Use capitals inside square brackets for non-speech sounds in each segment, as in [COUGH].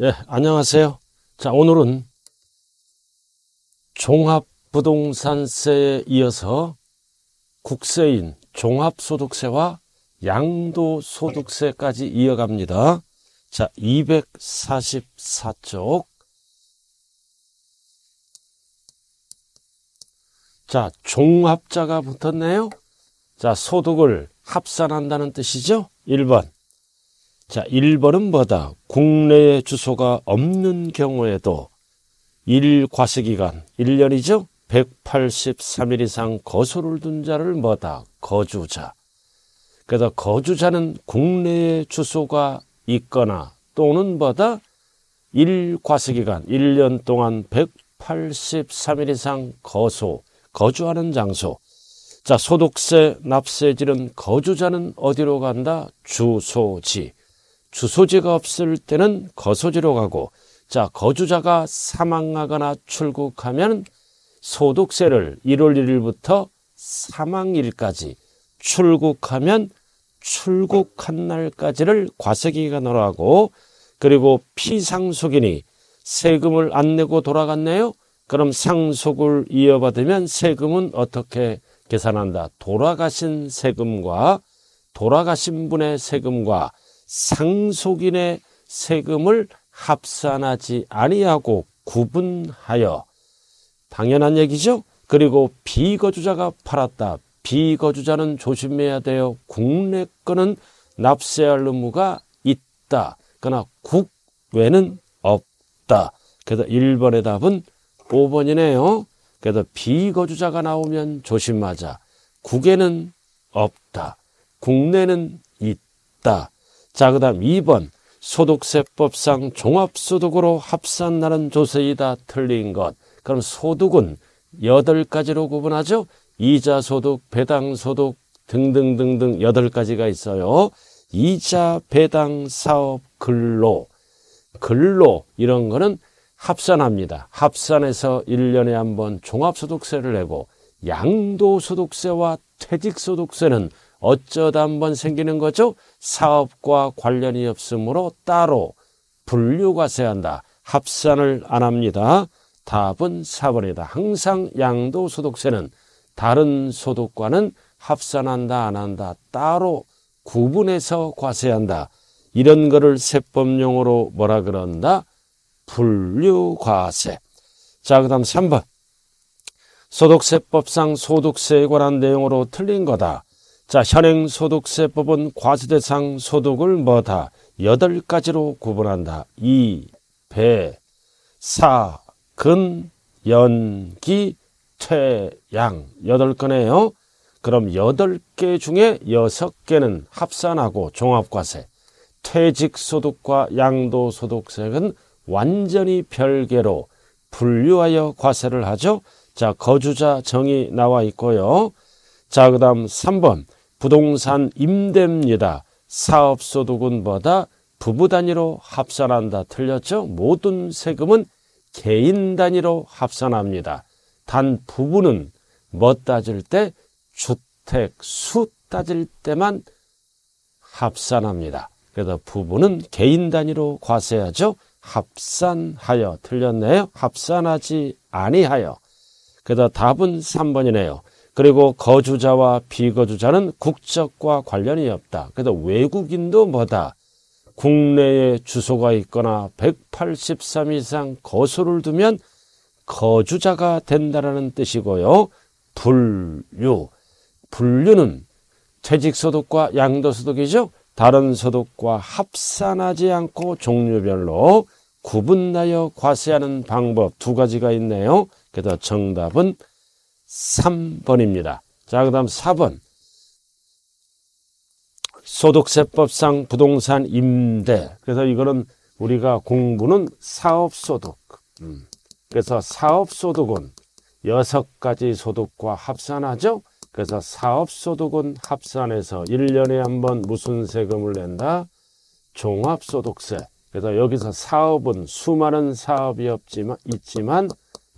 네, 안녕하세요. 자, 오늘은 종합부동산세에 이어서 국세인 종합소득세와 양도소득세까지 이어갑니다. 자, 244쪽. 자, 종합자가 붙었네요. 자, 소득을 합산한다는 뜻이죠. 1번. 자, 1번은 뭐다? 국내에 주소가 없는 경우에도 1과세기간 1년이죠? 183일 이상 거소를 둔 자를 뭐다? 거주자. 그래서 거주자는 국내에 주소가 있거나 또는 뭐다? 1과세기간 1년 동안 183일 이상 거소, 거주하는 장소. 자, 소득세 납세지는 거주자는 어디로 간다? 주소지. 주소지가 없을 때는 거소지로 가고 자 거주자가 사망하거나 출국하면 소득세를 1월 1일부터 사망일까지 출국하면 출국한 날까지를 과세기간으로 하고 그리고 피상속인이 세금을 안 내고 돌아갔네요. 그럼 상속을 이어받으면 세금은 어떻게 계산한다? 돌아가신 세금과 돌아가신 분의 세금과 상속인의 세금을 합산하지 아니하고 구분하여 당연한 얘기죠. 그리고 비거주자가 팔았다. 비거주자는 조심해야 돼요. 국내 거는 납세할 의무가 있다. 그러나 국외는 없다. 그래서 1번의 답은 5번이네요. 그래서 비거주자가 나오면 조심하자. 국외는 없다. 국내는 있다. 자, 그 다음 2번. 소득세법상 종합소득으로 합산나는 조세이다. 틀린 것. 그럼 소득은 8가지로 구분하죠. 이자 소득, 배당 소득 등등등등 8가지가 있어요. 이자, 배당, 사업, 근로. 근로 이런 거는 합산합니다. 합산해서 1년에 한 번 종합소득세를 내고 양도소득세와 퇴직소득세는 어쩌다 한 번 생기는 거죠? 사업과 관련이 없으므로 따로 분류과세한다. 합산을 안 합니다. 답은 4번이다. 항상 양도소득세는 다른 소득과는 합산한다 안 한다. 따로 구분해서 과세한다. 이런 거를 세법용어로 뭐라 그런다? 분류과세. 자, 그 다음 3번. 소득세법상 소득세에 관한 내용으로 틀린 거다. 자, 현행소득세법은 과세대상 소득을 뭐다? 여덟 가지로 구분한다. 이, 배, 사, 근, 연기, 퇴, 양. 여덟 건네요 그럼 여덟 개 중에 여섯 개는 합산하고 종합과세. 퇴직소득과 양도소득세는 완전히 별개로 분류하여 과세를 하죠. 자, 거주자 정의 나와 있고요. 자, 그 다음 3번. 부동산 임대입니다. 사업소득은 뭐다? 부부 단위로 합산한다. 틀렸죠? 모든 세금은 개인 단위로 합산합니다. 단 부부는 뭐 따질 때? 주택 수 따질 때만 합산합니다. 그래서 부부는 개인 단위로 과세하죠. 합산하여 틀렸네요. 합산하지 아니하여. 그래서 답은 3번이네요. 그리고 거주자와 비거주자는 국적과 관련이 없다. 그래서 외국인도 뭐다? 국내에 주소가 있거나 183 이상 거소를 두면 거주자가 된다라는 뜻이고요. 분류. 분류는 퇴직소득과 양도소득이죠. 다른 소득과 합산하지 않고 종류별로 구분하여 과세하는 방법 두 가지가 있네요. 그래서 정답은 3번입니다. 자, 그 다음 4번. 소득세법상 부동산 임대. 그래서 이거는 우리가 공부는 사업소득. 음. 그래서 사업소득은 여섯 가지 소득과 합산하죠. 그래서 사업소득은 합산해서 1년에 한 번 무슨 세금을 낸다? 종합소득세. 그래서 여기서 사업은 수많은 사업이 없지만, 있지만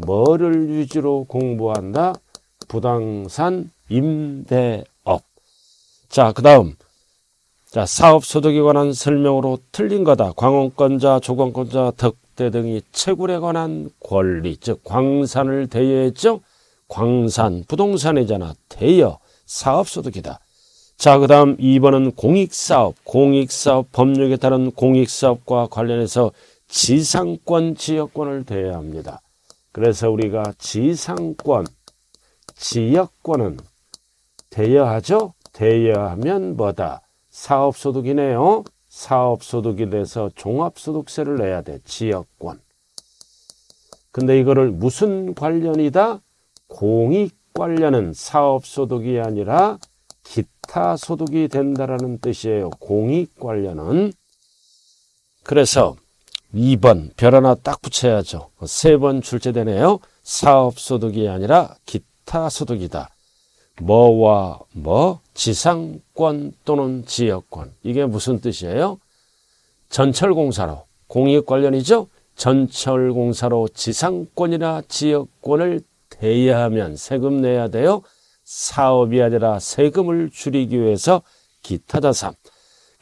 뭐를 위주로 공부한다? 부동산 임대업. 자, 그 다음 자, 사업소득에 관한 설명으로 틀린 거다. 광원권자, 조건권자, 덕대 등이 채굴에 관한 권리, 즉 광산을 대여했죠. 광산, 부동산이잖아. 대여, 사업소득이다. 자, 그 다음 2번은 공익사업, 공익사업 법률에 따른 공익사업과 관련해서 지상권, 지역권을 대여합니다. 그래서 우리가 지상권, 지역권은 대여하죠? 대여하면 뭐다? 사업소득이네요. 사업소득이 돼서 종합소득세를 내야 돼. 지역권. 근데 이거를 무슨 관련이다? 공익 관련은 사업소득이 아니라 기타 소득이 된다라는 뜻이에요. 공익 관련은. 그래서 2번 별 하나 딱 붙여야죠. 세 번 출제되네요. 사업소득이 아니라 기타 소득이다. 뭐와 뭐 지상권 또는 지역권 이게 무슨 뜻이에요? 전철공사로 공익 관련이죠. 전철공사로 지상권이나 지역권을 대여하면 세금 내야 돼요. 사업이 아니라 세금을 줄이기 위해서 기타 자산.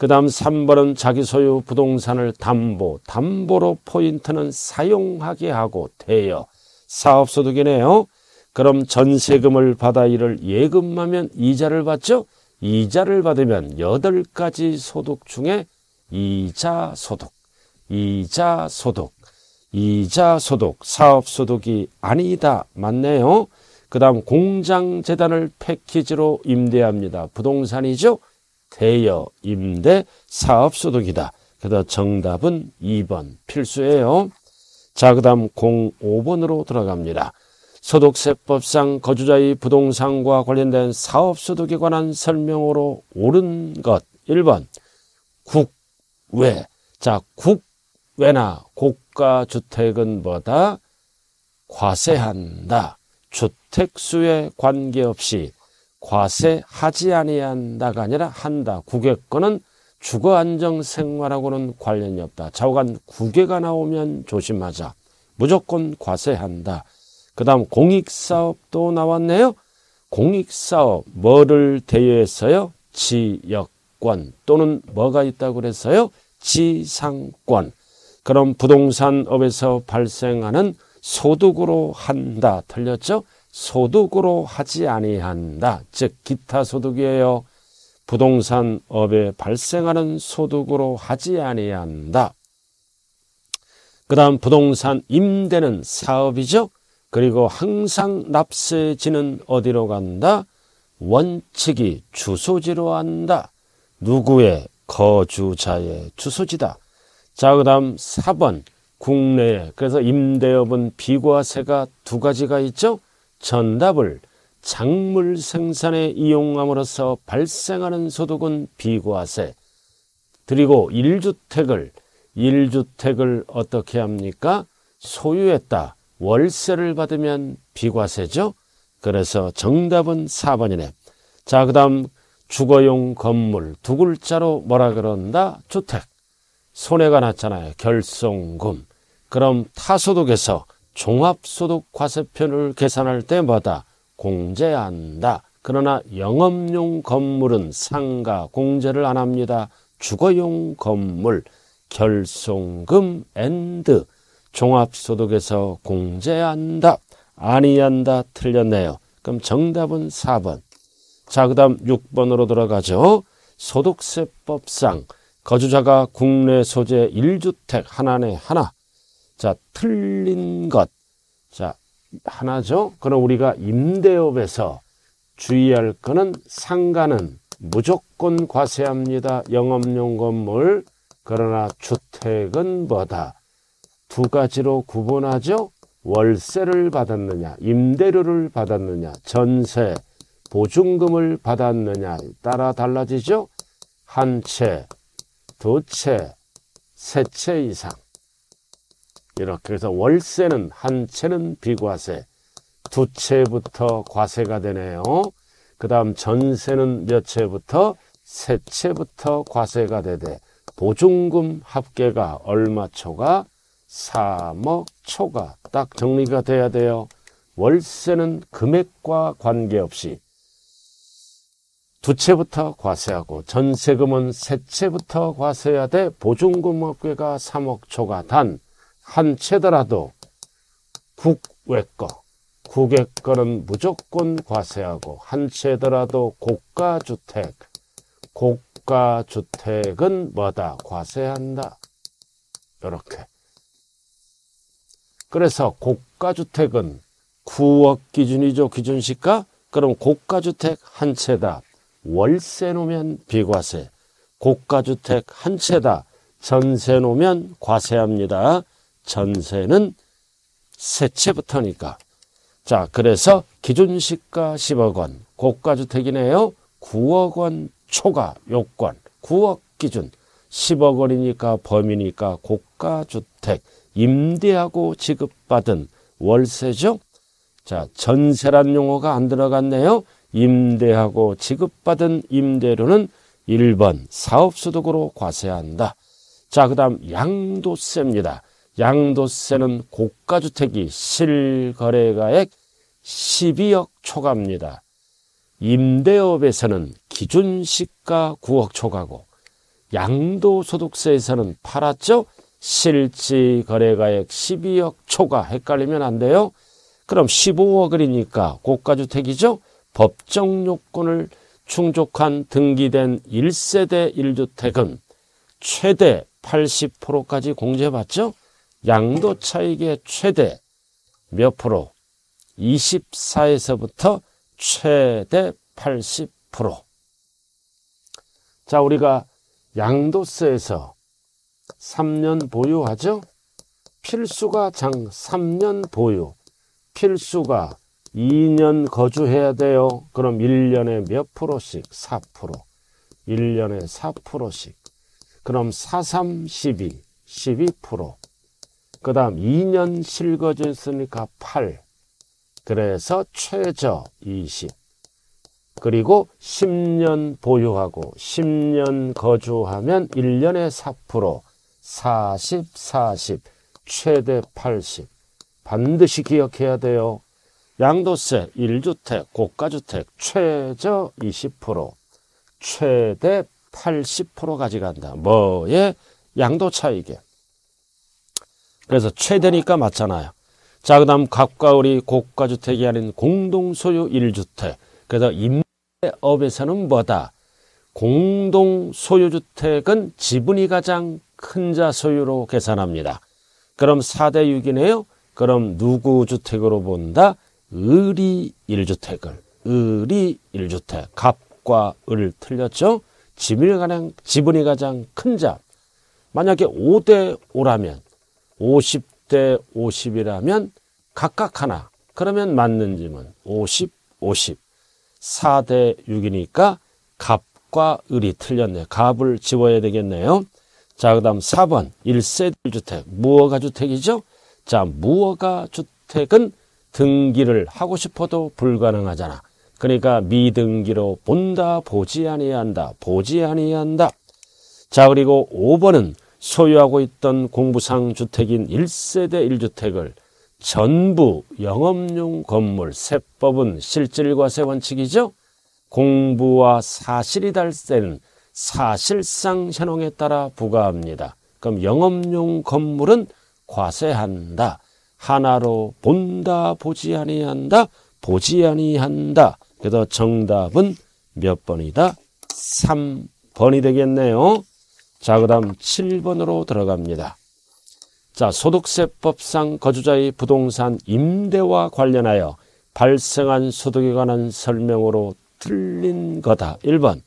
그 다음 3번은 자기 소유 부동산을 담보, 담보로 포인트는 사용하게 하고 대여, 사업소득이네요. 그럼 전세금을 받아 이를 예금하면 이자를 받죠? 이자를 받으면 여덟 가지 소득 중에 이자 소득, 이자 소득, 이자 소득, 사업 소득이 아니다. 맞네요. 그 다음 공장재단을 패키지로 임대합니다. 부동산이죠? 대여, 임대, 사업소득이다. 그래서 정답은 2번 필수예요. 자, 그 다음 05번으로 들어갑니다. 소득세법상 거주자의 부동산과 관련된 사업소득에 관한 설명으로 옳은 것 1번 국외 자 국외나 고가주택은 뭐다? 과세한다. 주택수에 관계없이 과세 하지 아니한다가 아니라 한다. 국외권은 주거 안정 생활하고는 관련이 없다. 좌우간 국외가 나오면 조심하자. 무조건 과세한다. 그 다음 공익사업도 나왔네요. 공익사업 뭐를 대여했어요? 지역권 또는 뭐가 있다고 그랬어요? 지상권. 그럼 부동산업에서 발생하는 소득으로 한다. 틀렸죠? 소득으로 하지 아니한다. 즉 기타 소득이에요. 부동산 업에 발생하는 소득으로 하지 아니한다. 그 다음 부동산 임대는 사업이죠. 그리고 항상 납세지는 어디로 간다? 원칙이 주소지로 한다. 누구의 거주자의 주소지다. 자, 그 다음 4번 국내에 그래서 임대업은 비과세가 두 가지가 있죠. 전답을 작물 생산에 이용함으로써 발생하는 소득은 비과세. 그리고 1주택을 1주택을 어떻게 합니까? 소유했다. 월세를 받으면 비과세죠. 그래서 정답은 4번이네. 자, 그 다음 주거용 건물 두 글자로 뭐라 그런다? 주택. 손해가 났잖아요. 결손금. 그럼 타소득에서 종합소득 과세표를 계산할 때마다 공제한다. 그러나 영업용 건물은 상가 공제를 안 합니다. 주거용 건물 결손금 and 종합소득에서 공제한다. 아니한다. 틀렸네요. 그럼 정답은 4번. 자, 그 다음 6번으로 들어가죠. 소득세법상 거주자가 국내 소재 1주택 하나네 하나. 자, 틀린 것. 자, 하나죠. 그럼 우리가 임대업에서 주의할 거는 상가는 무조건 과세합니다. 영업용 건물. 그러나 주택은 뭐다? 두 가지로 구분하죠. 월세를 받았느냐, 임대료를 받았느냐, 전세, 보증금을 받았느냐 따라 달라지죠. 한 채, 두 채, 세 채 이상. 이렇게 해서 월세는 한 채는 비과세, 두 채부터 과세가 되네요. 그 다음 전세는 몇 채부터? 세 채부터 과세가 되되 보증금 합계가 얼마 초가 3억 초가 딱 정리가 돼야 돼요. 월세는 금액과 관계없이 두 채부터 과세하고 전세금은 세 채부터 과세해야 돼 보증금 업계가 3억 초과 단 한 채더라도 국외 거 국외 거는 무조건 과세하고 한 채더라도 고가주택 고가주택은 뭐다? 과세한다. 이렇게. 그래서 고가주택은 9억 기준이죠 기준시가? 그럼 고가주택 한 채다. 월세 놓으면 비과세, 고가주택 한 채다. 전세 놓으면 과세합니다. 전세는 세 채부터니까. 자, 그래서 기준시가 10억 원, 고가주택이네요. 9억 원 초과 요건, 9억 기준, 10억 원이니까 범위니까 고가주택, 임대하고 지급받은 월세죠. 자, 전세란 용어가 안 들어갔네요. 임대하고 지급받은 임대료는 1번 사업소득으로 과세한다. 자, 그 다음 양도세입니다. 양도세는 고가주택이 실거래가액 12억 초과입니다. 임대업에서는 기준시가 9억 초과고 양도소득세에서는 팔았죠? 실지 거래가액 12억 초과 헷갈리면 안 돼요. 그럼 15억이니까 고가주택이죠? 법정 요건을 충족한 등기된 1세대 1주택은 최대 80%까지 공제받죠? 양도 차익의 최대 몇 프로? 24에서부터 최대 80%. 자, 우리가 양도세에서 3년 보유하죠? 필수가 장 3년 보유. 필수가 2년 거주해야 돼요. 그럼 1년에 몇 프로씩? 4%. 1년에 4%씩. 그럼 4, 3, 12. 12%. 그 다음 2년 실거주했으니까 8. 그래서 최저 20. 그리고 10년 보유하고 10년 거주하면 1년에 4%, 40, 40, 최대 80. 반드시 기억해야 돼요. 양도세 1주택, 고가주택 최저 20%, 최대 80% 가져간다. 뭐에? 양도 차익에. 그래서 최대니까 맞잖아요. 자, 그 다음 각과 우리 고가주택이 아닌 공동소유 1주택. 그래서 임대업에서는 뭐다? 공동소유주택은 지분이 가장 큰 자 소유로 계산합니다. 그럼 4대 6이네요. 그럼 누구 주택으로 본다? 을이 1주택을, 을이 1주택, 갑과 을 틀렸죠? 지분이 가장, 지분이 가장 큰 자. 만약에 5대 5라면, 50대 50이라면 각각 하나. 그러면 맞는 지문 50, 50. 4대 6이니까 갑과 을이 틀렸네요. 갑을 지워야 되겠네요. 자, 그 다음 4번. 1세 1주택. 무허가 주택이죠? 자, 무허가 주택은 등기를 하고 싶어도 불가능하잖아. 그러니까 미등기로 본다 보지 아니한다 보지 아니한다. 자 그리고 5번은 소유하고 있던 공부상 주택인 1세대 1주택을 전부 영업용 건물 세법은 실질과세 원칙이죠. 공부와 사실이 달세는 사실상 현황에 따라 부과합니다. 그럼 영업용 건물은 과세한다. 하나로 본다 보지 아니한다 보지 아니한다. 그래서 정답은 몇 번이다? 3번이 되겠네요. 자, 그 다음 7번으로 들어갑니다. 자, 소득세법상 거주자의 부동산 임대와 관련하여 발생한 소득에 관한 설명으로 틀린 거다. 1번,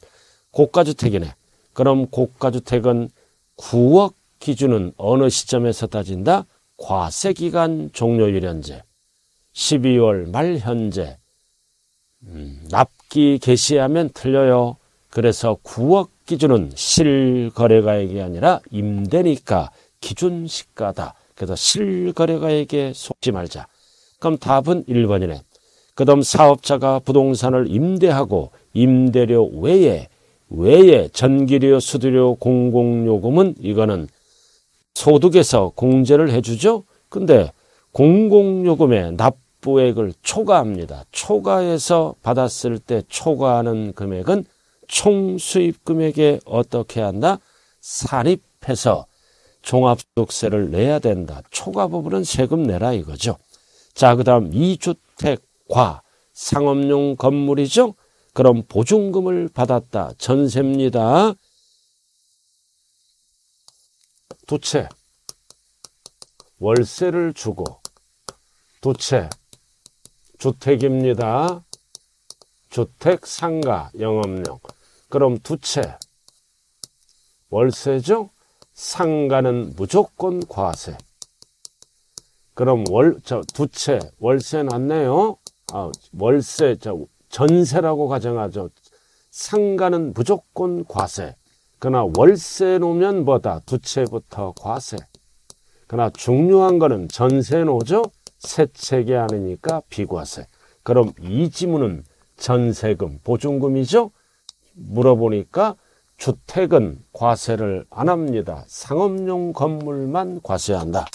고가주택이네. 그럼 고가주택은 9억 기준은 어느 시점에서 따진다? 과세기간 종료일 현재 12월 말 현재 음, 납기 개시하면 틀려요. 그래서 9억 기준은 실거래가액이 아니라 임대니까 기준 시가다. 그래서 실거래가액에 속지 말자. 그럼 답은 1번이네. 그 다음 사업자가 부동산을 임대하고 임대료 외에 외에 전기료, 수수료, 공공요금은 이거는 소득에서 공제를 해주죠. 근데 공공요금의 납부액을 초과합니다. 초과해서 받았을 때 초과하는 금액은 총 수입금액에 어떻게 한다? 산입해서 종합소득세를 내야 된다. 초과 부분은 세금 내라 이거죠. 자, 그 다음 2주택과 상업용 건물이죠. 그럼 보증금을 받았다. 전세입니다. 두 채. 월세를 주고 두 채. 주택입니다. 주택 상가 영업용. 그럼 두 채. 월세죠? 상가는 무조건 과세. 그럼 월, 저, 두 채, 월세 났네요. 아, 월세, 저, 전세라고 가정하죠. 상가는 무조건 과세. 그러나 월세 놓으면 뭐다? 두 채부터 과세. 그러나 중요한 거는 전세 놓죠? 세 채가 아니니까 비과세. 그럼 이 지문은 전세금, 보증금이죠? 물어보니까 주택은 과세를 안 합니다. 상업용 건물만 과세한다.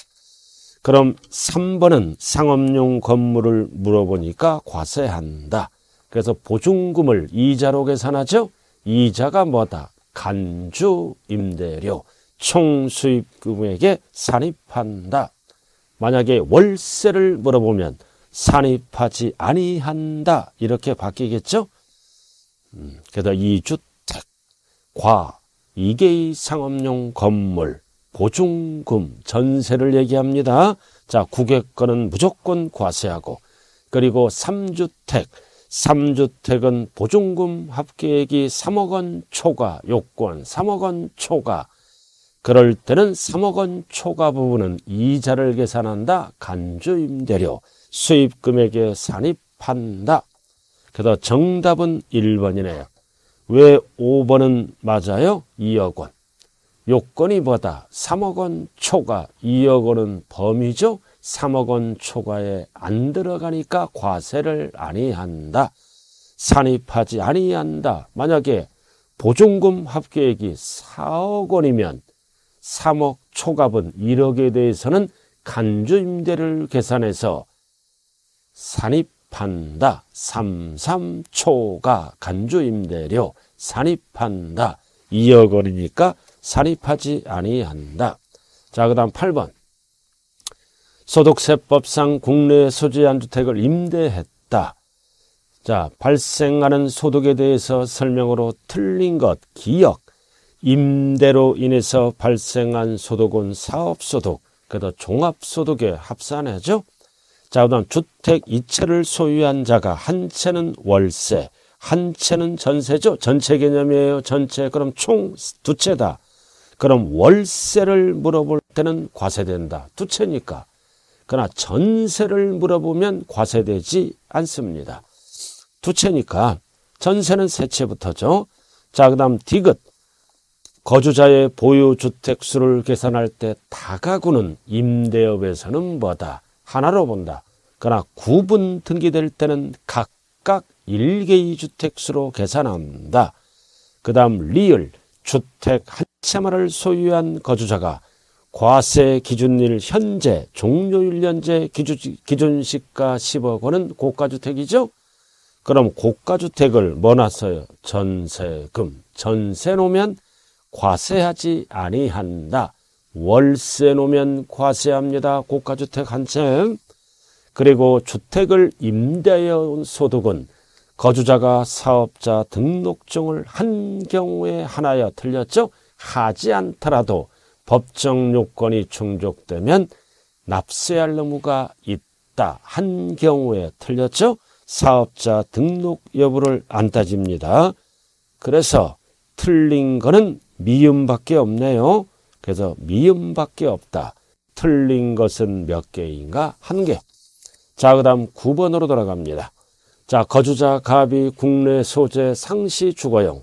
그럼 3번은 상업용 건물을 물어보니까 과세한다. 그래서 보증금을 이자로 계산하죠. 이자가 뭐다? 간주 임대료 총 수입금액에 산입한다. 만약에 월세를 물어보면 산입하지 아니한다 이렇게 바뀌겠죠. 음, 그래서 이주택, 과, 이개의 상업용 건물, 보증금, 전세를 얘기합니다. 자, 구객권은 무조건 과세하고 그리고 3주택, 3주택은 보증금 합계액이 3억 원 초과 요건 3억 원 초과 그럴 때는 3억 원 초과 부분은 이자를 계산한다. 간주임대료 수입금액에 산입한다. 그래서 정답은 1번이네요. 왜 5번은 맞아요? 2억 원. 요건이 뭐다? 3억 원 초과, 2억 원은 범위죠? 3억 원 초과에 안 들어가니까 과세를 아니한다. 산입하지 아니한다. 만약에 보증금 합계액이 4억 원이면 3억 초과분 1억에 대해서는 간주임대를 계산해서 산입 한다. 33초가 간주임대료 산입한다. 2억 원이니까 산입하지 아니한다. 자, 그 다음 8번. 소득세법상 국내 소지한 주택을 임대했다. 자, 발생하는 소득에 대해서 설명으로 틀린 것, 기억. 임대로 인해서 발생한 소득은 사업소득, 그래도 종합소득에 합산하죠. 자, 그 다음 주택 이채를 소유한 자가 한 채는 월세, 한 채는 전세죠. 전체 개념이에요. 전체. 그럼 총 두 채다. 그럼 월세를 물어볼 때는 과세된다. 두 채니까. 그러나 전세를 물어보면 과세되지 않습니다. 두 채니까 전세는 세 채부터죠. 자, 그 다음 디귿. 거주자의 보유주택 수를 계산할 때 다가구는 임대업에서는 뭐다? 하나로 본다. 그러나 구분 등기될 때는 각각 1개의 주택수로 계산한다. 그 다음 리을. 주택 한 채만을 소유한 거주자가 과세 기준일 현재 종료일 현재 기준, 시가 10억 원은 고가주택이죠. 그럼 고가주택을 뭐 놨어요? 전세금. 전세 놓으면 과세하지 아니한다. 월세 놓으면 과세합니다. 고가주택 한 채. 그리고 주택을 임대하여 온 소득은 거주자가 사업자 등록증을 한 경우에 하나여 틀렸죠. 하지 않더라도 법정 요건이 충족되면 납세할 의무가 있다. 한 경우에 틀렸죠. 사업자 등록 여부를 안 따집니다. 그래서 틀린 거는 미음밖에 없네요. 그래서 미음밖에 없다. 틀린 것은 몇 개인가? 한 개. 자, 그 다음 9번으로 돌아갑니다. 자, 거주자 갑이 국내 소재 상시 주거용.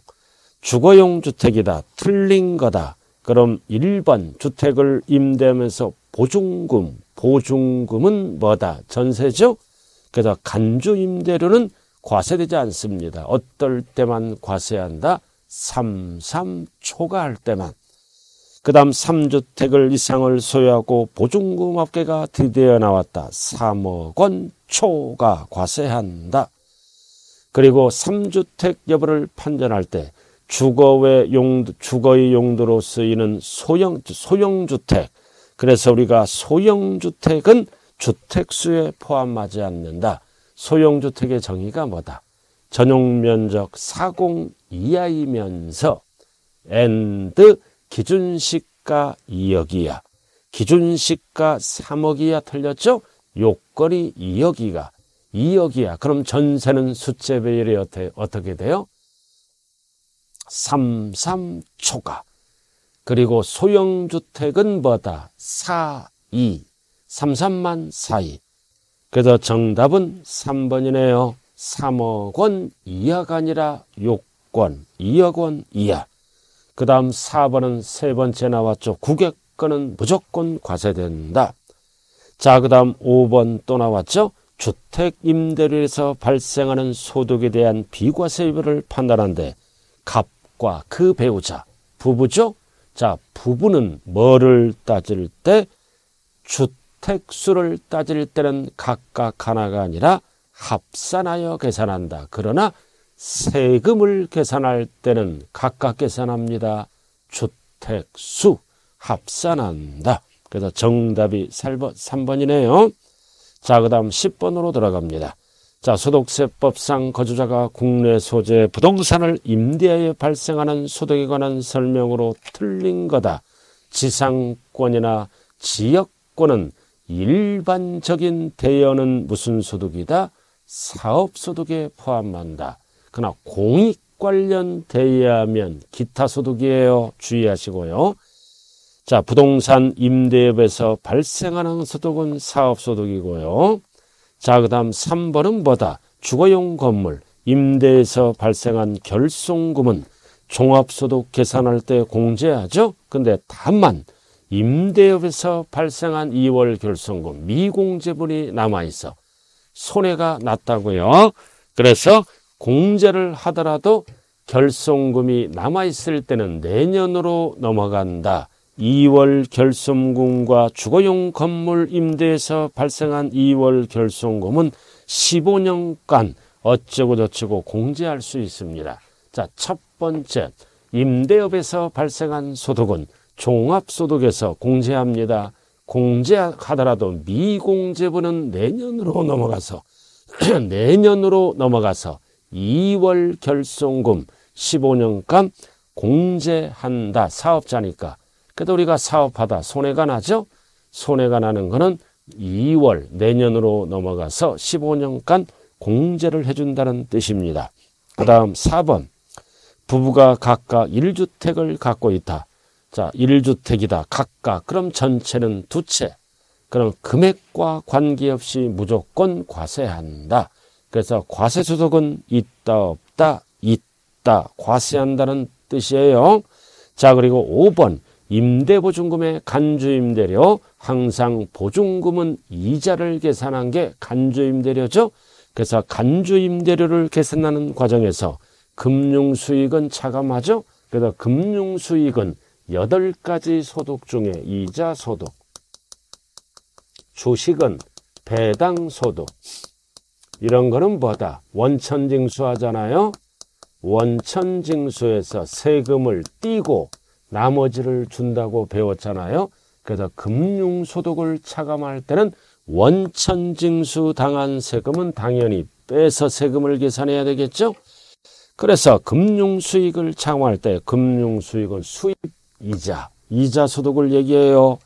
주거용 주택이다. 틀린 거다. 그럼 1번 주택을 임대하면서 보증금, 보증금은 뭐다? 전세죠? 그래서 간주 임대료는 과세되지 않습니다. 어떨 때만 과세한다? 3, 3 초과할 때만. 그 다음 3주택을 이상을 소유하고 보증금 업계가 드디어 나왔다. 3억 원 초과 과세한다. 그리고 3주택 여부를 판단할 때 주거의 용 주거의 용도로 쓰이는 소형 소형주택. 그래서 우리가 소형주택은 주택수에 포함하지 않는다. 소형주택의 정의가 뭐다? 전용 면적 40 이하이면서 and 기준시가 2억이야. 기준시가 3억이야 틀렸죠? 요건이 2억이가 2억이야. 그럼 전세는 숫자 배열이 어떻게, 돼요? 33초가. 그리고 소형주택은 뭐다? 4, 2. 33만 4, 2. 그래서 정답은 3번이네요. 3억 원 이하가 아니라 6권 2억 원 이하. 그 다음 4번은 세 번째 나왔죠. 구객권은 무조건 과세된다. 자, 그 다음 5번 또 나왔죠. 주택 임대료에서 발생하는 소득에 대한 비과세율을 판단하는데 갑과 그 배우자 부부죠. 자, 부부는 뭐를 따질 때 주택수를 따질 때는 각각 하나가 아니라 합산하여 계산한다. 그러나 세금을 계산할 때는 각각 계산합니다. 주택수 합산한다. 그래서 정답이 3번 이네요. 자, 그 다음 10번으로 들어갑니다. 자, 소득세법상 거주자가 국내 소재 부동산을 임대하여 발생하는 소득에 관한 설명으로 틀린 거다. 지상권이나 지역권은 일반적인 대여는 무슨 소득이다? 사업소득에 포함한다. 그러나 공익 관련 대여하면 기타 소득이에요. 주의하시고요. 자, 부동산 임대업에서 발생하는 소득은 사업소득이고요. 자, 그 다음 3번은 뭐다? 주거용 건물, 임대에서 발생한 결손금은 종합소득 계산할 때 공제하죠? 근데 다만 임대업에서 발생한 2월 결손금 미공제분이 남아있어. 손해가 났다고요. 그래서 공제를 하더라도 결손금이 남아있을 때는 내년으로 넘어간다. 2월 결손금과 주거용 건물 임대에서 발생한 2월 결손금은 15년간 어쩌고 저쩌고 공제할 수 있습니다. 자, 첫 번째, 임대업에서 발생한 소득은 종합소득에서 공제합니다. 공제하더라도 미공제분은 내년으로 넘어가서 [CLEARS THROAT] 내년으로 넘어가서 2월 결손금 15년간 공제한다. 사업자니까. 그래도 우리가 사업하다 손해가 나죠? 손해가 나는 거는 2월 내년으로 넘어가서 15년간 공제를 해준다는 뜻입니다. 그 다음 4번 부부가 각각 1주택을 갖고 있다. 자 1주택이다. 각각 그럼 전체는 두 채. 그럼 금액과 관계없이 무조건 과세한다. 그래서 과세 소득은 있다 없다 있다 과세한다는 뜻이에요. 자 그리고 5번 임대보증금의 간주임대료 항상 보증금은 이자를 계산한 게 간주임대료죠. 그래서 간주임대료를 계산하는 과정에서 금융수익은 차감하죠. 그래서 금융수익은 8가지 소득 중에 이자 소득, 주식은 배당 소득, 이런 거는 뭐다? 원천징수 하잖아요. 원천징수에서 세금을 띄고 나머지를 준다고 배웠잖아요. 그래서 금융소득을 차감할 때는 원천징수 당한 세금은 당연히 빼서 세금을 계산해야 되겠죠. 그래서 금융수익을 차감할 때 금융수익은 수입이자, 이자 소득을 얘기해요.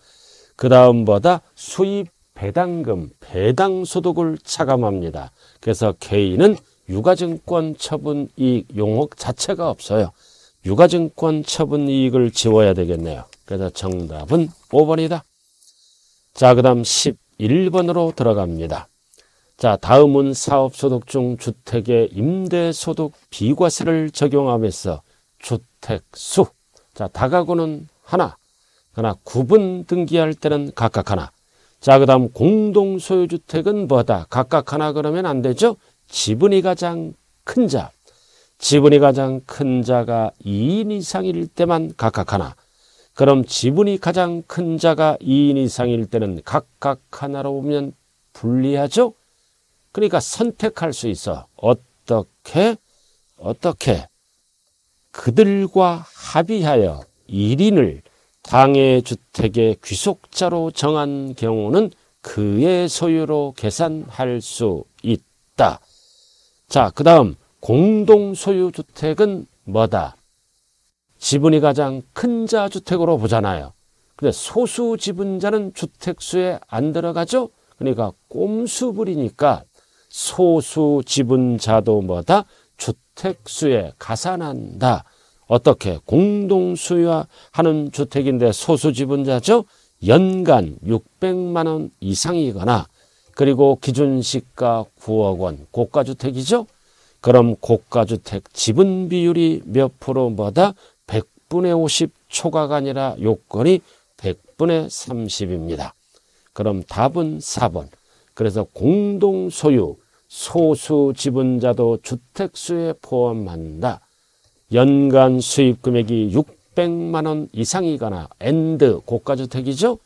그 다음보다 수입 배당금, 배당소득을 차감합니다. 그래서 개인은 유가증권 처분 이익 용어 자체가 없어요. 유가증권 처분 이익을 지워야 되겠네요. 그래서 정답은 5번이다. 자, 그 다음 11번으로 들어갑니다. 자, 다음은 사업소득 중 주택의 임대소득 비과세를 적용하면서 주택수. 자, 다가구는 하나. 하나 구분 등기할 때는 각각 하나. 자, 그 다음 공동소유주택은 뭐다? 각각 하나 그러면 안 되죠? 지분이 가장 큰 자. 지분이 가장 큰 자가 2인 이상일 때만 각각 하나. 그럼 지분이 가장 큰 자가 2인 이상일 때는 각각 하나로 보면 불리하죠? 그러니까 선택할 수 있어. 어떻게? 어떻게? 그들과 합의하여 1인을 당해 주택의 귀속자로 정한 경우는 그의 소유로 계산할 수 있다. 자, 그 다음 공동소유주택은 뭐다? 지분이 가장 큰 자주택으로 보잖아요. 근데 소수 지분자는 주택수에 안 들어가죠? 그러니까 꼼수부리니까 소수 지분자도 뭐다? 주택수에 가산한다. 어떻게? 공동수유하는 주택인데 소수 지분자죠? 연간 600만 원 이상이거나 그리고 기준시가 9억 원 고가주택이죠? 그럼 고가주택 지분 비율이 몇 프로보다 100분의 50 초과가 아니라 요건이 100분의 30입니다. 그럼 답은 4번. 그래서 공동 소유 소수 지분자도 주택수에 포함한다. 연간 수입 금액이 600만 원 이상이거나 and 고가주택이죠.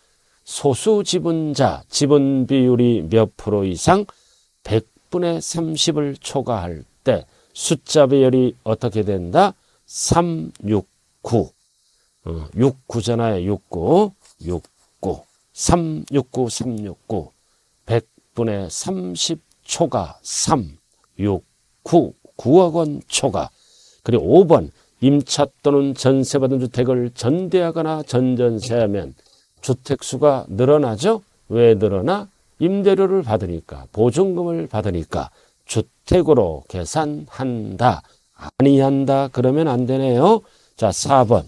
소수 지분자 지분 비율이 몇 프로 이상 100분의 30을 초과할 때 숫자 배열이 어떻게 된다? 3, 6, 9. 어, 6, 9잖아요. 6, 9. 6, 9. 3, 6, 9, 3, 6, 9. 100분의 30 초과 3, 6, 9. 9억 원 초과. 그리고 5번 임차 또는 전세받은 주택을 전대하거나 전전세하면 주택수가 늘어나죠? 왜 늘어나? 임대료를 받으니까 보증금을 받으니까 주택으로 계산한다. 아니한다. 그러면 안 되네요. 자, 4번.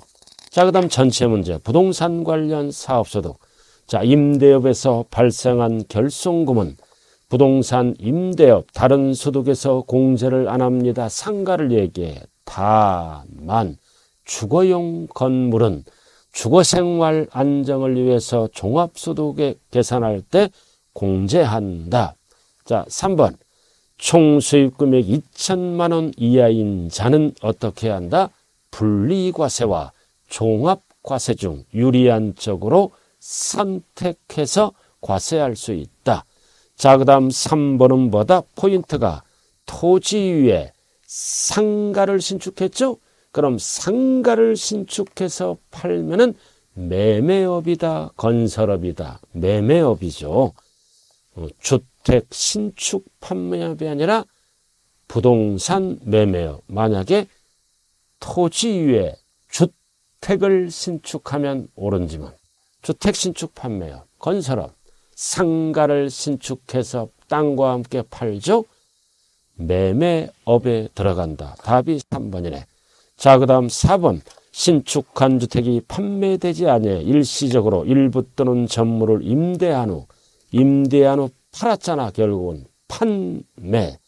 자, 그 다음 전체 문제. 부동산 관련 사업소득. 자, 임대업에서 발생한 결손금은 부동산 임대업 다른 소득에서 공제를 안 합니다. 상가를 얘기해. 다만 주거용 건물은 주거 생활 안정을 위해서 종합 소득에 계산할 때 공제한다. 자, 3번. 총 수입 금액 2천만 원 이하인 자는 어떻게 한다? 분리과세와 종합과세 중 유리한 쪽으로 선택해서 과세할 수 있다. 자, 그 다음 3번은 뭐다? 포인트가 토지 위에 상가를 신축했죠? 그럼 상가를 신축해서 팔면은 매매업이다, 건설업이다, 매매업이죠. 어, 주택 신축 판매업이 아니라 부동산 매매업. 만약에 토지 위에 주택을 신축하면 옳은지만 주택 신축 판매업, 건설업, 상가를 신축해서 땅과 함께 팔죠. 매매업에 들어간다. 답이 3번이네. 자, 그 다음 4번. 신축한 주택이 판매되지 않아 일시적으로 일부 또는 전물을 임대한 후 임대한 후 팔았잖아 결국은. 판매.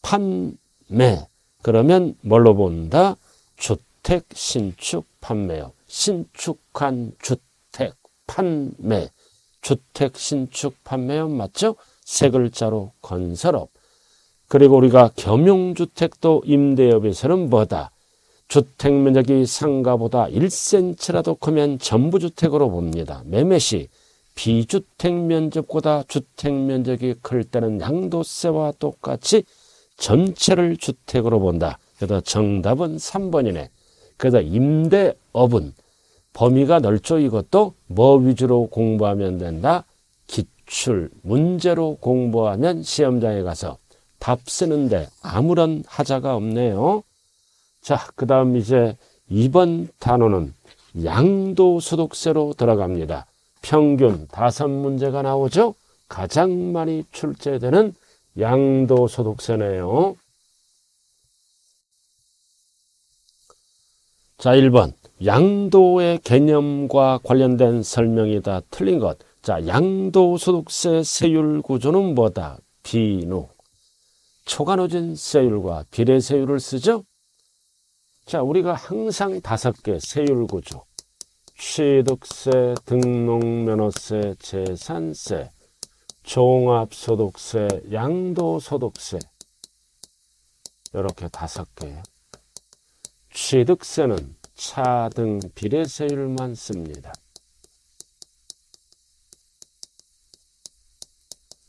판매. 그러면 뭘로 본다? 주택 신축 판매업 신축한 주택 판매. 주택 신축 판매업 맞죠? 세 글자로 건설업 그리고 우리가 겸용주택도 임대업에서는 뭐다 주택 면적이 상가보다 1cm라도 크면 전부주택으로 봅니다. 매매시 비주택 면적보다 주택 면적이 클 때는 양도세와 똑같이 전체를 주택으로 본다. 그래서 정답은 3번이네. 그래서 임대업은 범위가 넓죠. 이것도 뭐 위주로 공부하면 된다? 기출, 문제로 공부하면 시험장에 가서 답 쓰는데 아무런 하자가 없네요. 자, 그 다음 이제 2번 단어는 양도소득세로 들어갑니다. 평균 다섯 문제가 나오죠? 가장 많이 출제되는 양도소득세네요. 자, 1번. 양도의 개념과 관련된 설명이 다 틀린 것. 자, 양도소득세 세율 구조는 뭐다? 비누. 초과노진 세율과 비례 세율을 쓰죠? 자, 우리가 항상 다섯 개 세율 구조. 취득세, 등록면허세, 재산세, 종합소득세, 양도소득세 이렇게 다섯 개 취득세는 차 등 비례세율만 씁니다.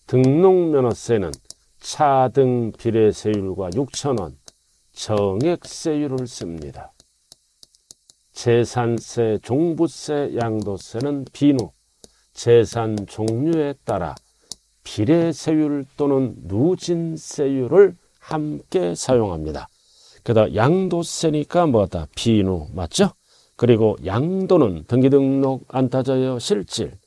등록면허세는 차 등 비례세율과 6천원 정액세율을 씁니다. 재산세, 종부세, 양도세는 비누, 재산 종류에 따라 비례세율 또는 누진세율을 함께 사용합니다. 그다 양도세니까 뭐다? 비누 맞죠? 그리고 양도는 등기등록 안 따져요 실질.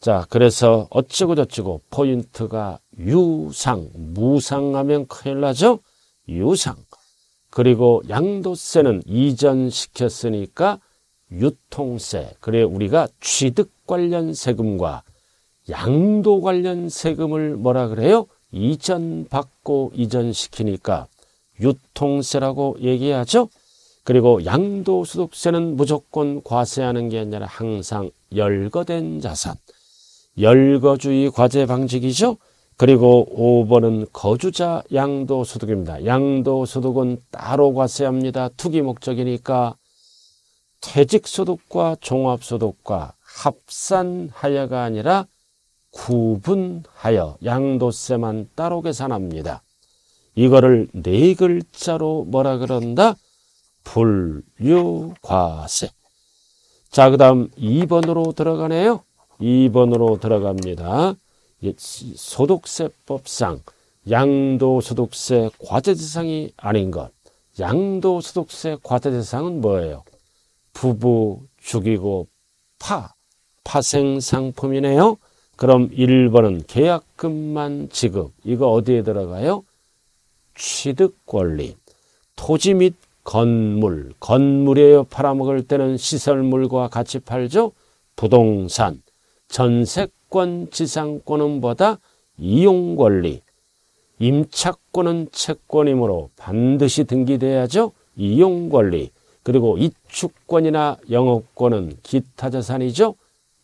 자 그래서 어쩌고 저쩌고 포인트가 유상 무상하면 큰일 나죠? 유상. 그리고 양도세는 이전시켰으니까 유통세. 그래 우리가 취득 관련 세금과 양도 관련 세금을 뭐라 그래요? 이전받고 이전시키니까 유통세라고 얘기하죠. 그리고 양도소득세는 무조건 과세하는 게 아니라 항상 열거된 자산. 열거주의 과세 방식이죠. 그리고 5번은 거주자 양도소득입니다. 양도소득은 따로 과세합니다. 투기 목적이니까 퇴직소득과 종합소득과 합산하여가 아니라 구분하여 양도세만 따로 계산합니다. 이거를 네 글자로 뭐라 그런다? 분류과세. 자, 그 다음 2번으로 들어가네요. 2번으로 들어갑니다. 소득세법상 양도소득세 과세대상이 아닌 것. 양도소득세 과세대상은 뭐예요? 부부, 죽이고, 파, 파생상품이네요. 그럼 1번은 계약금만 지급. 이거 어디에 들어가요? 취득권리. 토지 및 건물. 건물이에요. 팔아먹을 때는 시설물과 같이 팔죠. 부동산. 전세권, 지상권은 보다 이용권리. 임차권은 채권이므로 반드시 등기돼야죠. 이용권리. 그리고 이축권이나 영업권은 기타 자산이죠.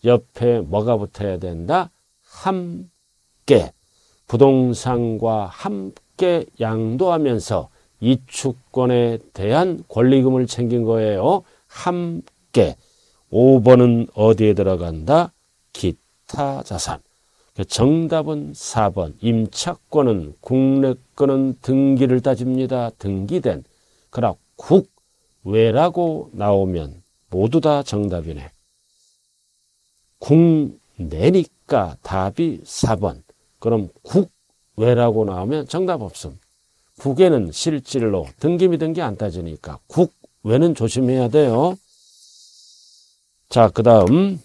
옆에 뭐가 붙어야 된다? 함께 부동산과 함께 양도하면서 이축권에 대한 권리금을 챙긴 거예요. 함께 5번은 어디에 들어간다? 기타 자산. 정답은 4번. 임차권은 국내권은 등기를 따집니다. 등기된. 그러나 국 외라고 나오면 모두 다 정답이네. 국내니까 답이 4번. 그럼 국외라고 나오면 정답 없음. 국외는 실질로 등기미 등기 안 따지니까 국외는 조심해야 돼요. 자, 그 다음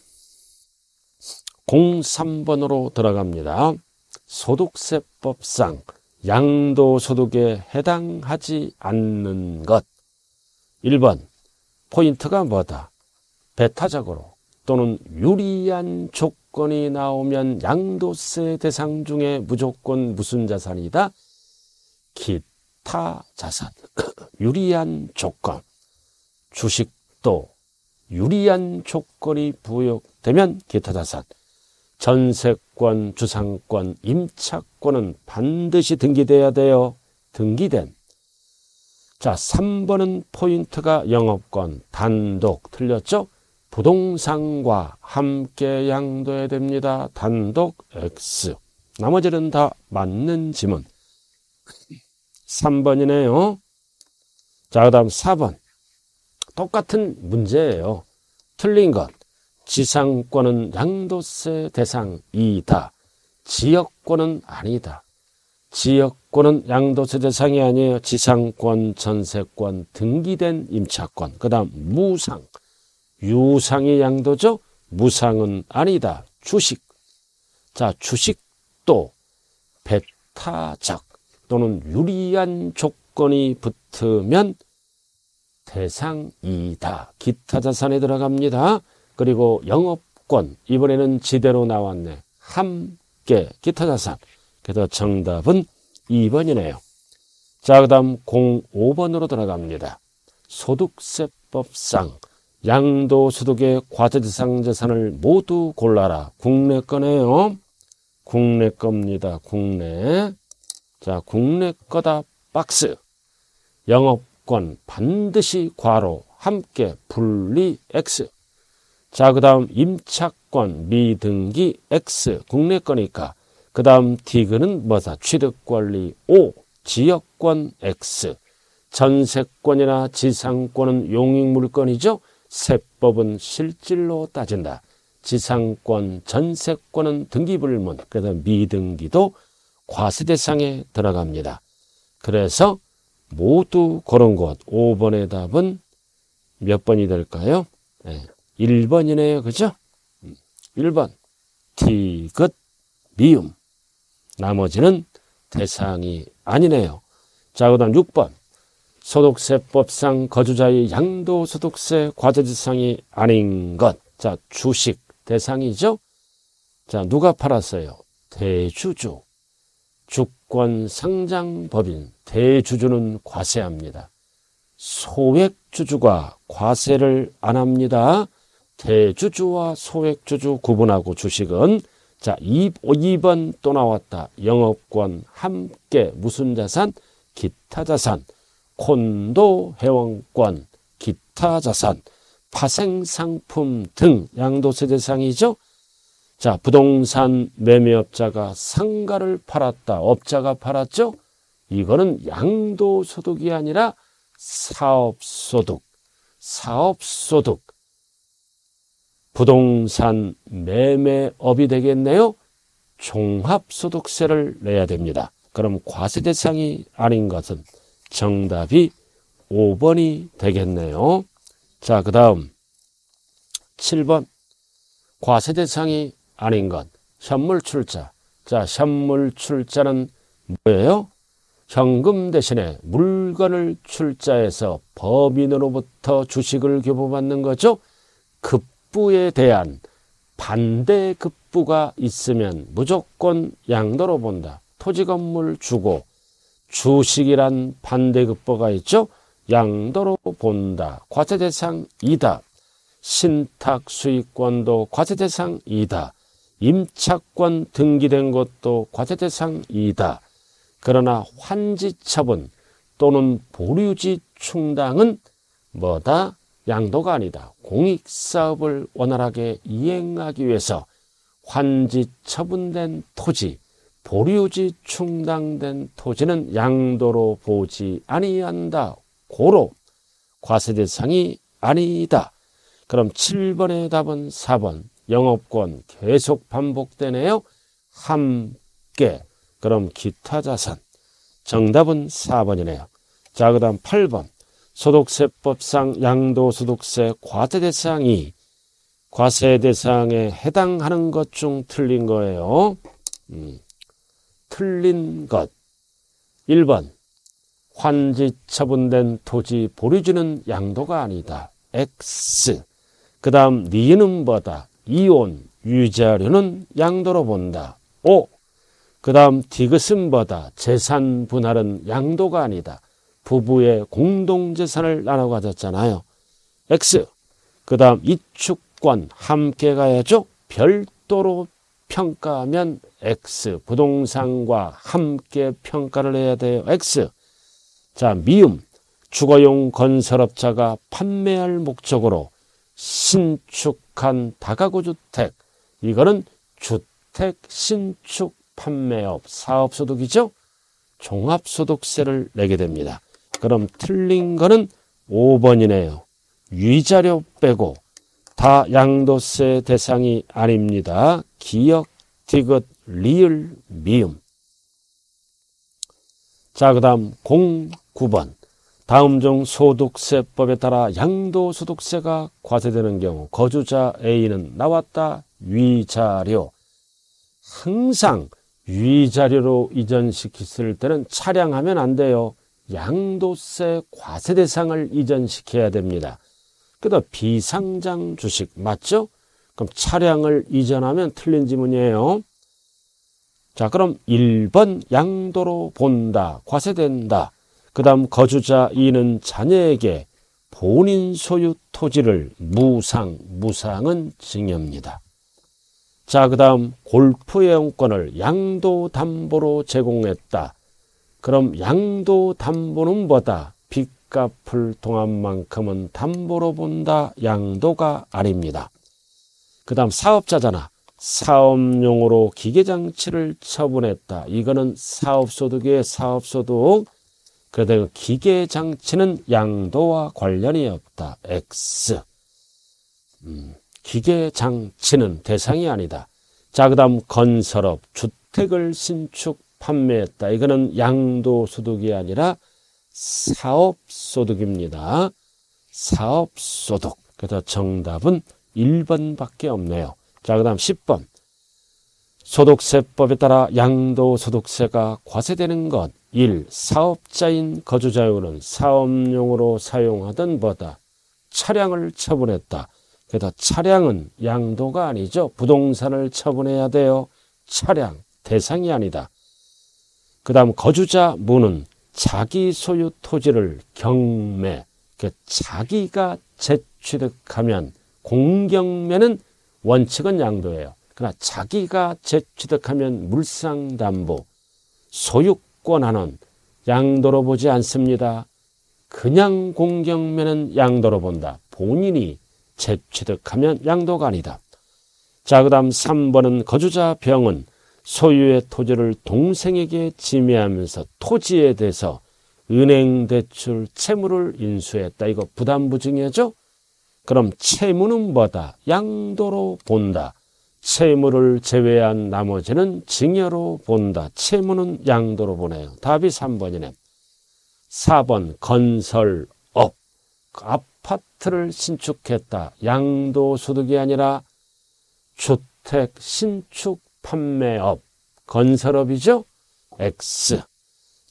03번으로 들어갑니다. 소득세법상 양도소득에 해당하지 않는 것. 1번 포인트가 뭐다? 배타적으로 또는 유리한 조건이 나오면 양도세 대상 중에 무조건 무슨 자산이다? 기타 자산. [LAUGHS] 유리한 조건. 주식도 유리한 조건이 부여되면 기타 자산. 전세권, 주상권, 임차권은 반드시 등기돼야 돼요. 등기된. 자, 3번은 포인트가 영업권, 단독 틀렸죠? 부동산과 함께 양도해야 됩니다. 단독 X. 나머지는 다 맞는 지문. 3번이네요. 자, 그 다음 4번. 똑같은 문제예요. 틀린 것. 지상권은 양도세 대상이다. 지역권은 아니다. 지역권은 양도세 대상이 아니에요. 지상권, 전세권, 등기된 임차권. 그 다음 무상. 유상이 양도죠? 무상은 아니다. 주식. 자, 주식도 배타적 또는 유리한 조건이 붙으면 대상이다. 기타 자산에 들어갑니다. 그리고 영업권, 이번에는 지대로 나왔네. 함께 기타 자산. 그래서 정답은 2번이네요. 자, 그 다음 05번으로 들어갑니다. 소득세법상 양도소득의 과세대상 재산을 모두 골라라. 국내 거네요. 국내 겁니다. 국내. 자, 국내 거다 박스. 영업권 반드시 괄호 함께 분리 X. 자, 그 다음 임차권 미등기 X. 국내 거니까. 그 다음 디그는 뭐다? 취득권리 O. 지역권 X. 전세권이나 지상권은 용익물건이죠. 세법은 실질로 따진다. 지상권, 전세권은 등기불문, 그래서 미등기도 과세 대상에 들어갑니다. 그래서 모두 그런 것 5번의 답은 몇 번이 될까요? 네, 1번이네요. 그죠? 1번 티귿 미음 나머지는 대상이 아니네요. 자, 그 다음 6번. 소득세법상 거주자의 양도소득세 과세대상이 아닌 것. 자, 주식 대상이죠. 자, 누가 팔았어요? 대주주. 주권 상장 법인 대주주는 과세합니다. 소액주주가 과세를 안 합니다. 대주주와 소액주주 구분하고 주식은 자, 2번 또 나왔다. 영업권 함께 무슨 자산? 기타 자산. 콘도 회원권, 기타 자산, 파생 상품 등 양도세 대상이죠. 자, 부동산 매매업자가 상가를 팔았다. 업자가 팔았죠. 이거는 양도소득이 아니라 사업소득, 사업소득, 부동산 매매업이 되겠네요. 종합소득세를 내야 됩니다. 그럼 과세 대상이 아닌 것은 정답이 5번이 되겠네요. 자, 그 다음 7번 과세 대상이 아닌 것 현물 출자. 자, 현물 출자는 뭐예요? 현금 대신에 물건을 출자해서 법인으로부터 주식을 교부받는 거죠. 급 부에 대한 반대 급부가 있으면 무조건 양도로 본다. 토지 건물 주고 주식이란 반대 급부가 있죠. 양도로 본다. 과세 대상이다. 신탁 수익권도 과세 대상이다. 임차권 등기된 것도 과세 대상이다. 그러나 환지 처분 또는 보류지 충당은 뭐다? 양도가 아니다. 공익사업을 원활하게 이행하기 위해서 환지 처분된 토지, 보류지 충당된 토지는 양도로 보지 아니한다. 고로 과세 대상이 아니다. 그럼 7번의 답은 4번. 영업권 계속 반복되네요. 함께. 그럼 기타 자산. 정답은 4번이네요. 자, 그 다음 8번. 소득세법상 양도소득세 과세 대상이 과세 대상에 해당하는 것 중 틀린 거예요. 음. 틀린 것. 1번. 환지 처분된 토지 보류지는 양도가 아니다. X. 그 다음 니은 보다 이온 유자료는 양도로 본다. 5. 그 다음 디귿은 보다 재산 분할은 양도가 아니다. 부부의 공동재산을 나눠 가졌잖아요. X. 그 다음 이축권 함께 가야죠. 별도로 평가하면 X. 부동산과 함께 평가를 해야 돼요. X. 자, 미음. 주거용 건설업자가 판매할 목적으로 신축한 다가구 주택. 이거는 주택 신축 판매업 사업소득이죠. 종합소득세를 내게 됩니다. 그럼 틀린 거는 5번이네요. 위자료 빼고 다 양도세 대상이 아닙니다. 기억, 디귿, 리을, 미음. 자, 그 다음 09번. 다음 중 소득세법에 따라 양도소득세가 과세되는 경우 거주자 A는 나왔다 위자료. 항상 위자료로 이전시켰을 때는 차량하면 안 돼요. 양도세 과세 대상을 이전시켜야 됩니다. 그다 비상장 주식 맞죠? 그럼 차량을 이전하면 틀린 지문이에요. 자, 그럼 1번 양도로 본다. 과세된다. 그 다음 거주자 2는 자녀에게 본인 소유 토지를 무상, 무상은 증여입니다. 자, 그 다음 골프 회원권을 양도 담보로 제공했다. 그럼 양도 담보는 뭐다? 빚값을 통한 만큼은 담보로 본다. 양도가 아닙니다. 그 다음 사업자잖아. 사업용으로 기계장치를 처분했다. 이거는 사업소득의 사업소득. 그래도 기계장치는 양도와 관련이 없다. X. 음, 기계장치는 대상이 아니다. 자, 그 다음 건설업, 주택을 신축, 판매했다. 이거는 양도소득이 아니라 사업소득입니다. 사업소득. 그래서 정답은 1번밖에 없네요. 자, 그 다음 10번. 소득세법에 따라 양도소득세가 과세되는 것. 1. 사업자인 거주자용은 사업용으로 사용하던 뭐다. 차량을 처분했다. 그래서 차량은 양도가 아니죠. 부동산을 처분해야 돼요. 차량, 대상이 아니다. 그 다음 거주자 무는 자기 소유 토지를 경매, 그 자기가 재취득하면 공경매는 원칙은 양도예요. 그러나 자기가 재취득하면 물상담보, 소유권하는 양도로 보지 않습니다. 그냥 공경매는 양도로 본다. 본인이 재취득하면 양도가 아니다. 자, 그 다음 3번은 거주자 병은 소유의 토지를 동생에게 지매하면서 토지에 대해서 은행 대출 채무를 인수했다. 이거 부담부증이죠? 그럼 채무는 뭐다? 양도로 본다. 채무를 제외한 나머지는 증여로 본다. 채무는 양도로 보내요. 답이 3번이네. 4번 건설업. 아파트를 신축했다. 양도소득이 아니라 주택 신축 판매업, 건설업이죠? X.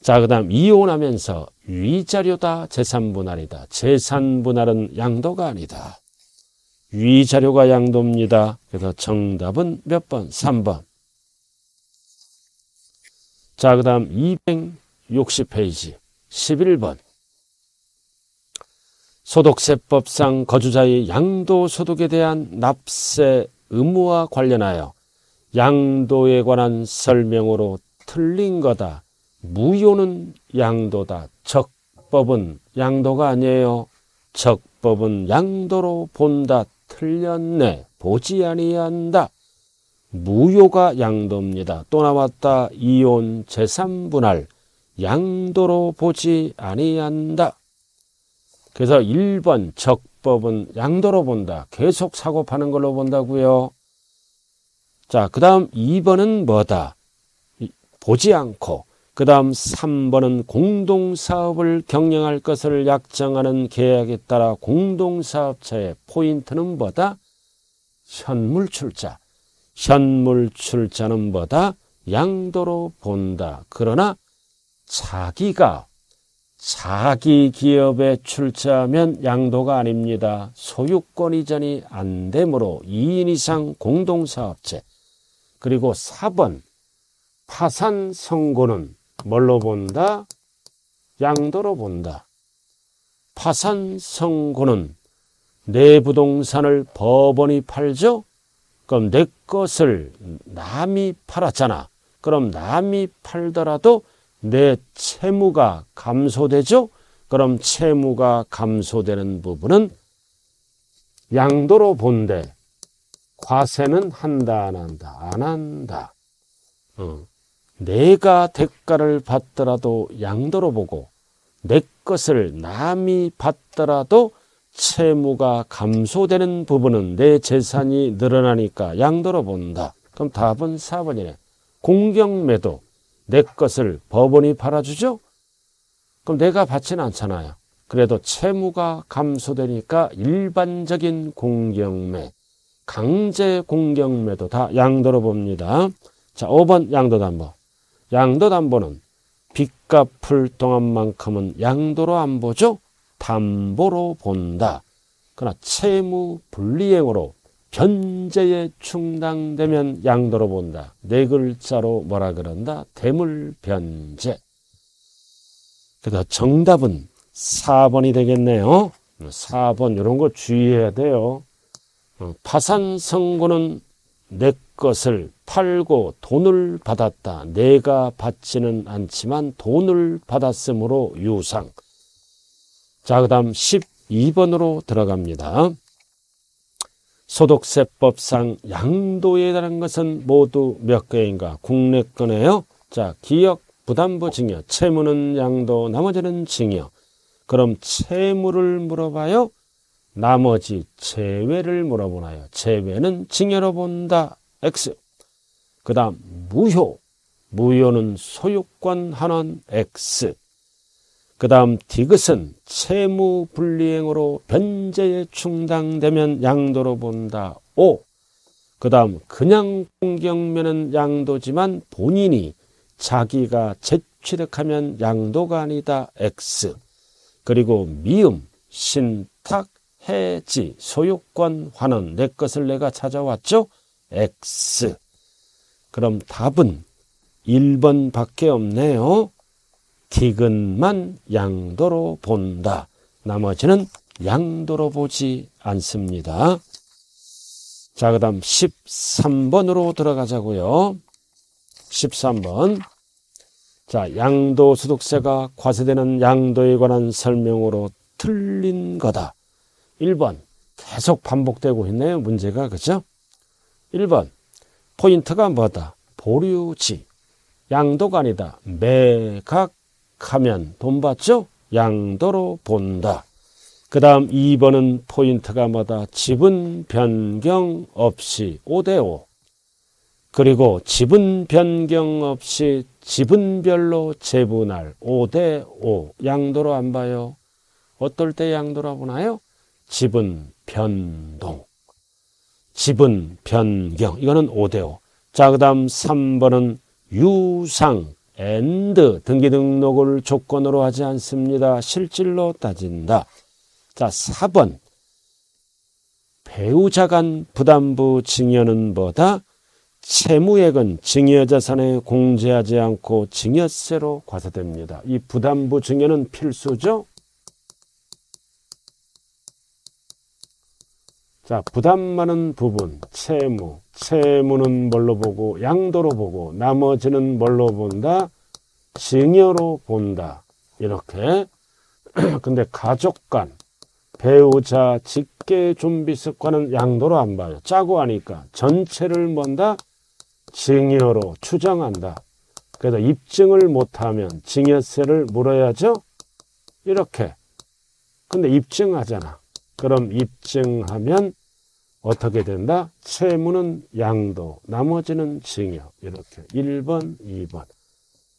자, 그 다음 이혼하면서 위자료다, 재산분할이다. 재산분할은 양도가 아니다. 위자료가 양도입니다. 그래서 정답은 몇 번? 3번. 자, 그 다음 260페이지 11번. 소득세법상 거주자의 양도소득에 대한 납세 의무와 관련하여 양도에 관한 설명으로 틀린 거다. 무효는 양도다. 적법은 양도가 아니에요. 적법은 양도로 본다. 틀렸네. 보지 아니한다. 무효가 양도입니다. 또 나왔다. 이혼 재산분할 양도로 보지 아니한다. 그래서 1번 적법은 양도로 본다. 계속 사고 파는 걸로 본다고요. 자, 그 다음 2번은 뭐다? 보지 않고 그 다음 3번은 공동사업을 경영할 것을 약정하는 계약에 따라 공동사업자의 포인트는 뭐다? 현물출자. 현물출자는 뭐다? 양도로 본다. 그러나 자기가 자기 기업에 출자하면 양도가 아닙니다. 소유권 이전이 안 되므로 2인 이상 공동사업체. 그리고 4번 파산 선고는 뭘로 본다? 양도로 본다. 파산 선고는 내 부동산을 법원이 팔죠? 그럼 내 것을 남이 팔았잖아. 그럼 남이 팔더라도 내 채무가 감소되죠? 그럼 채무가 감소되는 부분은 양도로 본대. 과세는 한다 안 한다 안 한다. 어. 내가 대가를 받더라도 양도로 보고 내 것을 남이 받더라도 채무가 감소되는 부분은 내 재산이 늘어나니까 양도로 본다. 그럼 답은 4번이네. 공경매도 내 것을 법원이 팔아주죠? 그럼 내가 받지는 않잖아요. 그래도 채무가 감소되니까 일반적인 공경매, 강제 공경매도 다 양도로 봅니다. 자, 5번 양도 담보. 양도 담보는 빚 갚을 동안 만큼은 양도로 안 보죠? 담보로 본다. 그러나 채무 불이행으로 변제에 충당되면 양도로 본다. 네 글자로 뭐라 그런다? 대물 변제. 그래서 정답은 4번이 되겠네요. 4번 이런 거 주의해야 돼요. 어, 파산 선고는 내 것을 팔고 돈을 받았다. 내가 받지는 않지만 돈을 받았으므로 유상. 자, 그 다음 12번으로 들어갑니다. 소득세법상 양도에 대한 것은 모두 몇 개인가? 국내 거네요. 자, 기억, 부담부, 증여. 채무는 양도, 나머지는 증여. 그럼 채무를 물어봐요. 나머지 제외를 물어보나요? 제외는 징여로 본다. X. 그 다음 무효. 무효는 소유권 환원 X. 그 다음 디귿은 채무 불이행으로 변제에 충당되면 양도로 본다. O. 그 다음 그냥 공경면은 양도지만 본인이 자기가 재취득하면 양도가 아니다. X. 그리고 미음, 신탁, 해지, 소유권, 환원 내 것을 내가 찾아왔죠? X. 그럼 답은 1번 밖에 없네요. 디귿만 양도로 본다. 나머지는 양도로 보지 않습니다. 자, 그 다음 13번으로 들어가자고요. 13번. 자, 양도소득세가 과세되는 양도에 관한 설명으로 틀린 거다. 1번. 계속 반복되고 있네요. 문제가. 그죠? 1번. 포인트가 뭐다? 보류지. 양도가 아니다. 매각하면 돈 받죠? 양도로 본다. 그 다음 2번은 포인트가 뭐다? 지분 변경 없이 5대5. 그리고 지분 변경 없이 지분별로 재분할 5대5. 양도로 안 봐요. 어떨 때 양도로 보나요? 지분 변동. 지분 변경. 이거는 5대5. 자, 그 다음 3번은 유상, and 등기 등록을 조건으로 하지 않습니다. 실질로 따진다. 자, 4번. 배우자 간 부담부 증여는 뭐다? 채무액은 증여자산에 공제하지 않고 증여세로 과세됩니다. 이 부담부 증여는 필수죠? 자, 부담 많은 부분, 채무. 채무는 뭘로 보고, 양도로 보고, 나머지는 뭘로 본다? 증여로 본다. 이렇게. [CLEARS THROAT] 근데 가족 간, 배우자, 직계 준비 습관은 양도로 안 봐요. 짜고 하니까 전체를 뭔다? 증여로 추정한다. 그래서 입증을 못하면 증여세를 물어야죠? 이렇게. 근데 입증하잖아. 그럼 입증하면 어떻게 된다? 채무는 양도, 나머지는 증여. 이렇게 1번, 2번.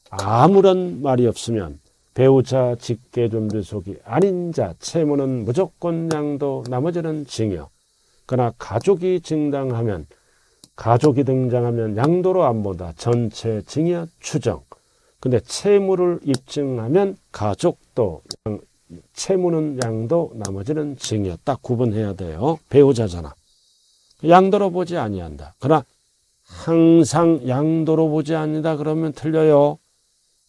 아무런 말이 없으면 배우자 직계존비 속이 아닌 자 채무는 무조건 양도, 나머지는 증여. 그러나 가족이 증당하면 가족이 등장하면 양도로 안 보다 전체 증여 추정. 근데 채무를 입증하면 가족도 채무는 양도, 나머지는 증여. 딱 구분해야 돼요. 배우자잖아. 양도로 보지 아니한다. 그러나 항상 양도로 보지 않는다 그러면 틀려요.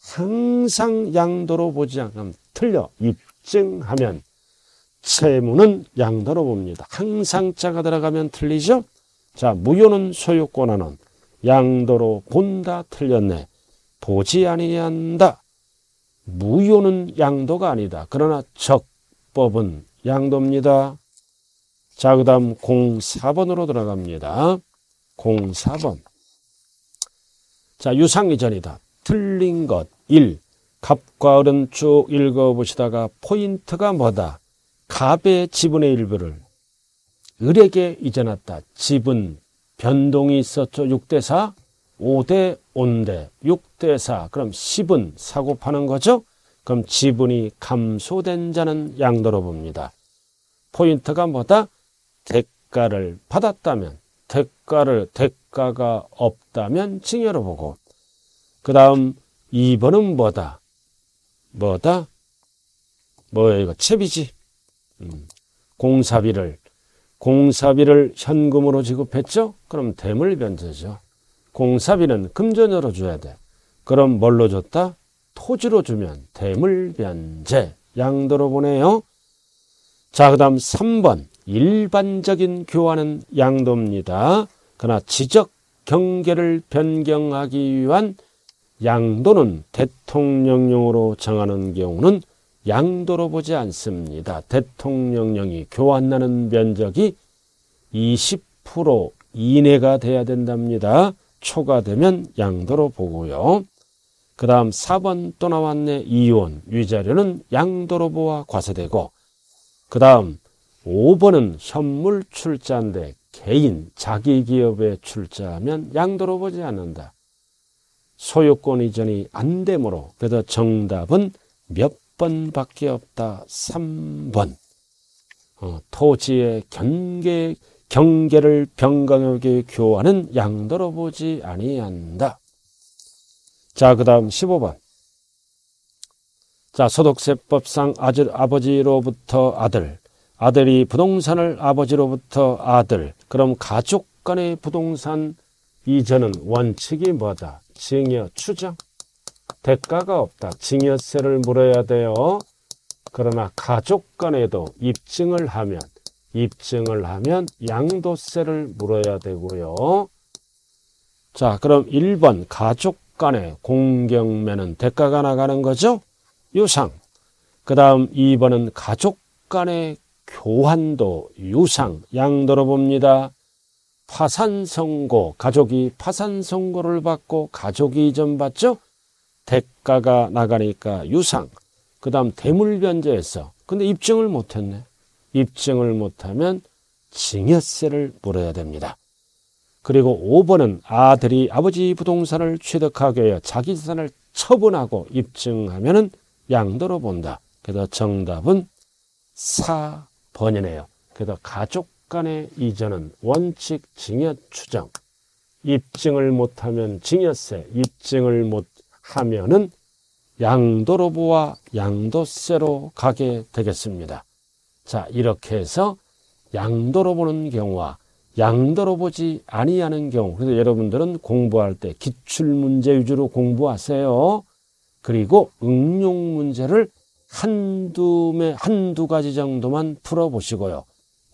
항상 양도로 보지 않으면 틀려. 입증하면 채무는 양도로 봅니다. 항상 자가 들어가면 틀리죠? 자, 무효는 소유권하는 양도로 본다 틀렸네. 보지 아니한다. 무효는 양도가 아니다. 그러나 적법은 양도입니다. 자, 그 다음 04번으로 들어갑니다. 04번. 자, 유상이 전이다. 틀린 것 1. 갑과 을은 쭉 읽어보시다가 포인트가 뭐다? 갑의 지분의 일부를 을에게 이전했다. 지분 변동이 있었죠. 6대4, 5대 5대 6대4. 그럼 10은 사고 파는 거죠. 그럼 지분이 감소된 자는 양도로 봅니다. 포인트가 뭐다? 대가를 받았다면 대가를 대가가 없다면 징여로 보고 그 다음 2번은 뭐다? 뭐다? 뭐야 이거 채비지 음. 공사비를 공사비를 현금으로 지급했죠? 그럼 대물변제죠. 공사비는 금전으로 줘야 돼. 그럼 뭘로 줬다? 토지로 주면 대물변제 양도로 보내요. 자, 그 다음 3번 일반적인 교환은 양도입니다. 그러나 지적 경계를 변경하기 위한 양도는 대통령령으로 정하는 경우는 양도로 보지 않습니다. 대통령령이 교환하는 면적이 20% 이내가 돼야 된답니다. 초과되면 양도로 보고요. 그 다음 4번 또 나왔네. 이혼, 위자료는 양도로 보아 과세되고 그 다음 5번은 현물 출자인데 개인, 자기 기업에 출자하면 양도로 보지 않는다. 소유권 이전이 안 되므로 그래서 정답은 몇 번밖에 없다. 3번. 어, 토지의 경계, 경계를 변경하게 교환은 양도로 보지 아니한다. 자, 그 다음 15번. 자, 소득세법상 아들, 아버지로부터 아들, 아들이 부동산을 아버지로부터 아들, 그럼 가족 간의 부동산 이전은 원칙이 뭐다? 징여 추정. 대가가 없다. 징여세를 물어야 돼요. 그러나 가족 간에도 입증을 하면 입증을 하면 양도세를 물어야 되고요. 자, 그럼 1번 가족 간의 공경매는 대가가 나가는 거죠? 유상. 그 다음 2번은 가족 간의 교환도 유상 양도로 봅니다. 파산 선고 가족이 파산 선고를 받고 가족이 이전 받죠. 대가가 나가니까 유상. 그 다음 대물 변제했어. 근데 입증을 못 했네. 입증을 못 하면 징여세를 물어야 됩니다. 그리고 5번은 아들이 아버지 부동산을 취득하게 하여 자기 재산을 처분하고 입증하면 양도로 본다. 그래서 정답은 4 번이네요. 그래서 가족 간의 이전은 원칙 징여 추정. 입증을 못하면 징여세, 입증을 못하면은 양도로부와 양도세로 가게 되겠습니다. 자, 이렇게 해서 양도로 보는 경우와 양도로 보지 아니하는 경우. 그래서 여러분들은 공부할 때 기출문제 위주로 공부하세요. 그리고 응용 문제를 한두, 한두 가지 정도만 풀어보시고요.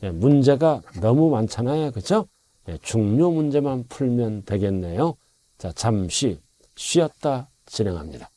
예, 문제가 너무 많잖아요. 그죠? 예, 중요 문제만 풀면 되겠네요. 자, 잠시 쉬었다 진행합니다.